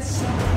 Let's